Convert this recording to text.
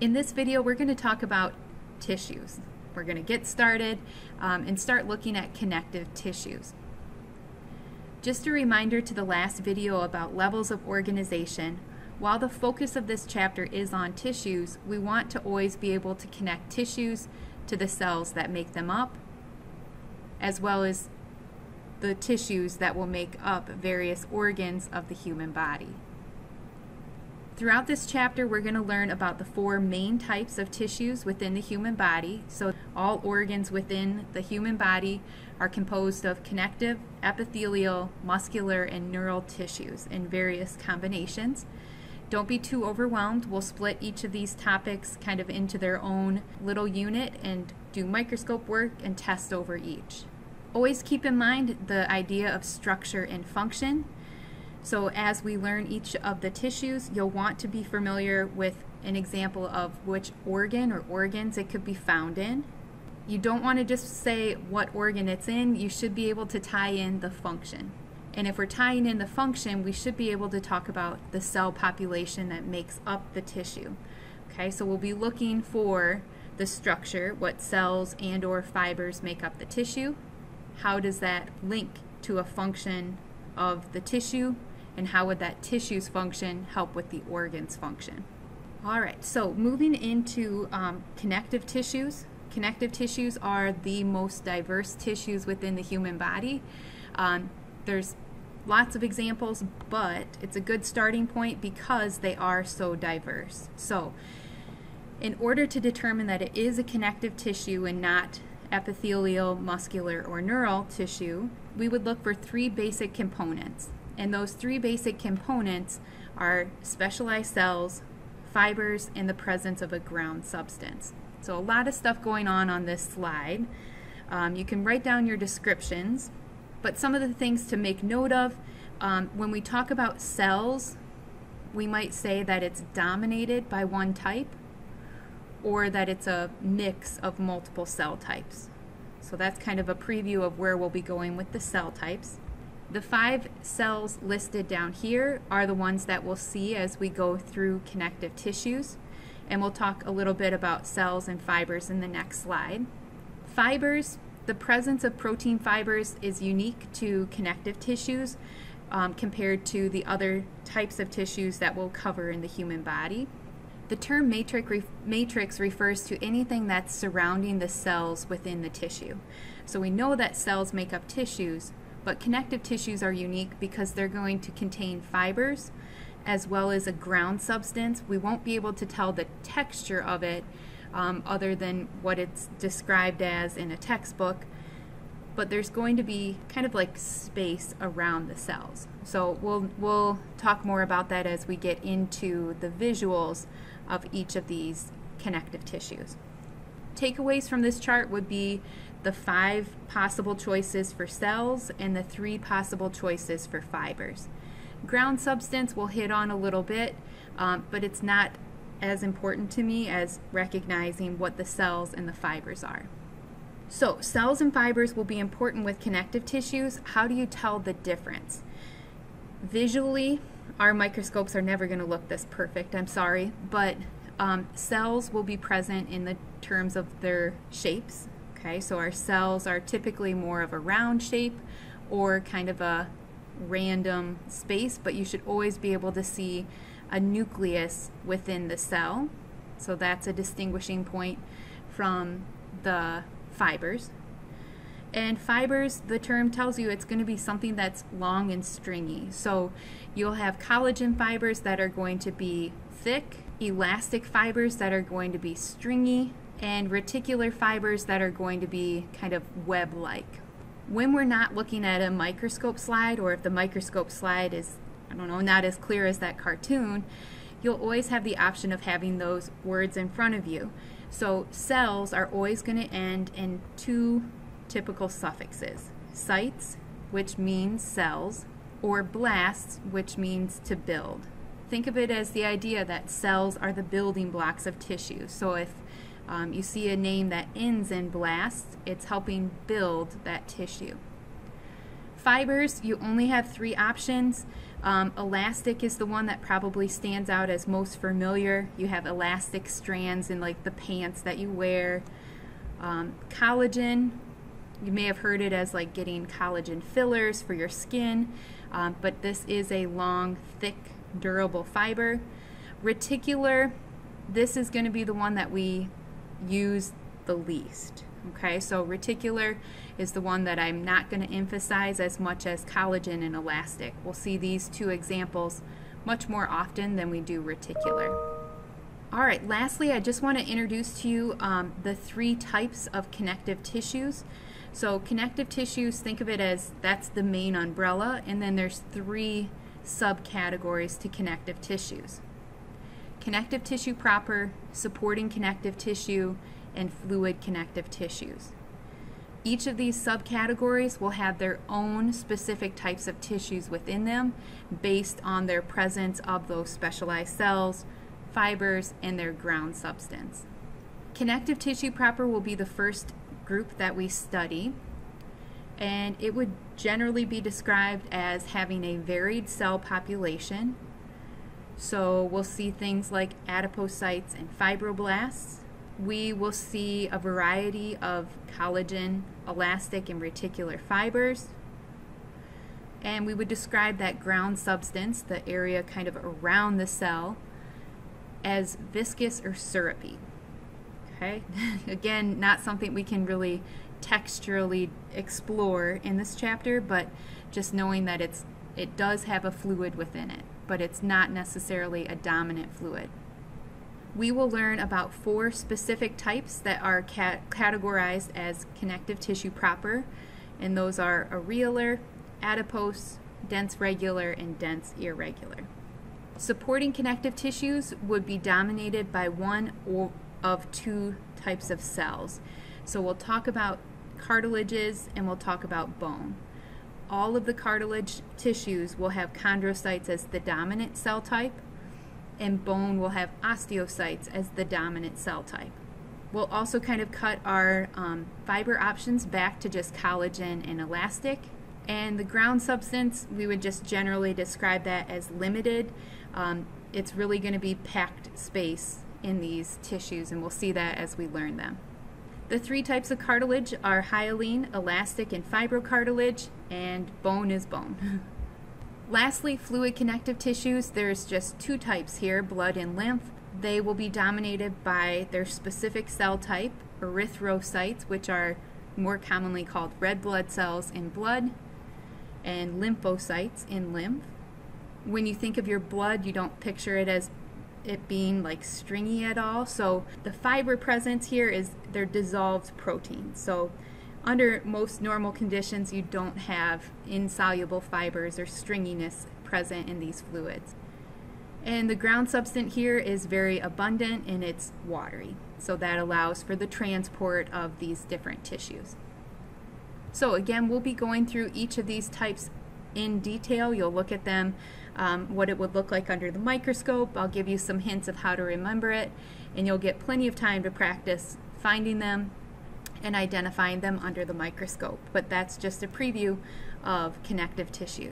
In this video, we're going to talk about tissues. We're going to get started um, and start looking at connective tissues. Just a reminder to the last video about levels of organization, while the focus of this chapter is on tissues, we want to always be able to connect tissues to the cells that make them up, as well as the tissues that will make up various organs of the human body. Throughout this chapter, we're going to learn about the four main types of tissues within the human body. So, all organs within the human body are composed of connective, epithelial, muscular, and neural tissues in various combinations. Don't be too overwhelmed. We'll split each of these topics kind of into their own little unit and do microscope work and test over each. Always keep in mind the idea of structure and function. So as we learn each of the tissues, you'll want to be familiar with an example of which organ or organs it could be found in. You don't want to just say what organ it's in, you should be able to tie in the function. And if we're tying in the function, we should be able to talk about the cell population that makes up the tissue. Okay, so we'll be looking for the structure, what cells and or fibers make up the tissue. How does that link to a function of the tissue and how would that tissue's function help with the organ's function. All right, so moving into um, connective tissues. Connective tissues are the most diverse tissues within the human body. Um, there's lots of examples, but it's a good starting point because they are so diverse. So, in order to determine that it is a connective tissue and not epithelial, muscular, or neural tissue, we would look for three basic components. And those three basic components are specialized cells, fibers, and the presence of a ground substance. So a lot of stuff going on on this slide. Um, you can write down your descriptions, but some of the things to make note of, um, when we talk about cells, we might say that it's dominated by one type or that it's a mix of multiple cell types. So that's kind of a preview of where we'll be going with the cell types. The five cells listed down here are the ones that we'll see as we go through connective tissues. And we'll talk a little bit about cells and fibers in the next slide. Fibers, the presence of protein fibers is unique to connective tissues um, compared to the other types of tissues that we'll cover in the human body. The term matrix, matrix refers to anything that's surrounding the cells within the tissue. So we know that cells make up tissues, but connective tissues are unique because they're going to contain fibers as well as a ground substance. We won't be able to tell the texture of it um, other than what it's described as in a textbook, but there's going to be kind of like space around the cells. So we'll, we'll talk more about that as we get into the visuals of each of these connective tissues. Takeaways from this chart would be the five possible choices for cells and the three possible choices for fibers. Ground substance we'll hit on a little bit, um, but it's not as important to me as recognizing what the cells and the fibers are. So cells and fibers will be important with connective tissues. How do you tell the difference? Visually, our microscopes are never going to look this perfect, I'm sorry, but um, cells will be present in the terms of their shapes, Okay, so our cells are typically more of a round shape or kind of a random space, but you should always be able to see a nucleus within the cell. So that's a distinguishing point from the fibers. And fibers, the term tells you it's going to be something that's long and stringy. So you'll have collagen fibers that are going to be thick, elastic fibers that are going to be stringy, and reticular fibers that are going to be kind of web-like. When we're not looking at a microscope slide or if the microscope slide is, I don't know, not as clear as that cartoon, you'll always have the option of having those words in front of you. So cells are always going to end in two typical suffixes. Cytes, which means cells, or blasts, which means to build. Think of it as the idea that cells are the building blocks of tissue. So if um, you see a name that ends in blast, it's helping build that tissue. Fibers, you only have three options. Um, elastic is the one that probably stands out as most familiar. You have elastic strands in like the pants that you wear. Um, collagen, you may have heard it as like getting collagen fillers for your skin, um, but this is a long, thick, durable fiber. Reticular, this is going to be the one that we use the least. Okay, so reticular is the one that I'm not going to emphasize as much as collagen and elastic. We'll see these two examples much more often than we do reticular. All right, lastly, I just want to introduce to you um, the three types of connective tissues. So connective tissues, think of it as that's the main umbrella, and then there's three subcategories to connective tissues. Connective tissue proper, supporting connective tissue, and fluid connective tissues. Each of these subcategories will have their own specific types of tissues within them based on their presence of those specialized cells, fibers, and their ground substance. Connective tissue proper will be the first group that we study, and it would generally be described as having a varied cell population. So we'll see things like adipocytes and fibroblasts, we will see a variety of collagen, elastic, and reticular fibers. And we would describe that ground substance, the area kind of around the cell, as viscous or syrupy. Okay, again, not something we can really texturally explore in this chapter, but just knowing that it's it does have a fluid within it, but it's not necessarily a dominant fluid we will learn about four specific types that are cat categorized as connective tissue proper, and those are areolar, adipose, dense regular, and dense irregular. Supporting connective tissues would be dominated by one or of two types of cells. So we'll talk about cartilages and we'll talk about bone. All of the cartilage tissues will have chondrocytes as the dominant cell type, and bone will have osteocytes as the dominant cell type. We'll also kind of cut our um, fiber options back to just collagen and elastic. And the ground substance, we would just generally describe that as limited. Um, it's really going to be packed space in these tissues, and we'll see that as we learn them. The three types of cartilage are hyaline, elastic, and fibrocartilage, and bone is bone. Lastly, fluid connective tissues, there's just two types here, blood and lymph. They will be dominated by their specific cell type, erythrocytes, which are more commonly called red blood cells in blood, and lymphocytes in lymph. When you think of your blood, you don't picture it as it being like stringy at all. So the fiber presence here is they're dissolved protein. So under most normal conditions, you don't have insoluble fibers or stringiness present in these fluids. And the ground substance here is very abundant and it's watery. So that allows for the transport of these different tissues. So again, we'll be going through each of these types in detail. You'll look at them, um, what it would look like under the microscope. I'll give you some hints of how to remember it, and you'll get plenty of time to practice finding them and identifying them under the microscope. But that's just a preview of connective tissue.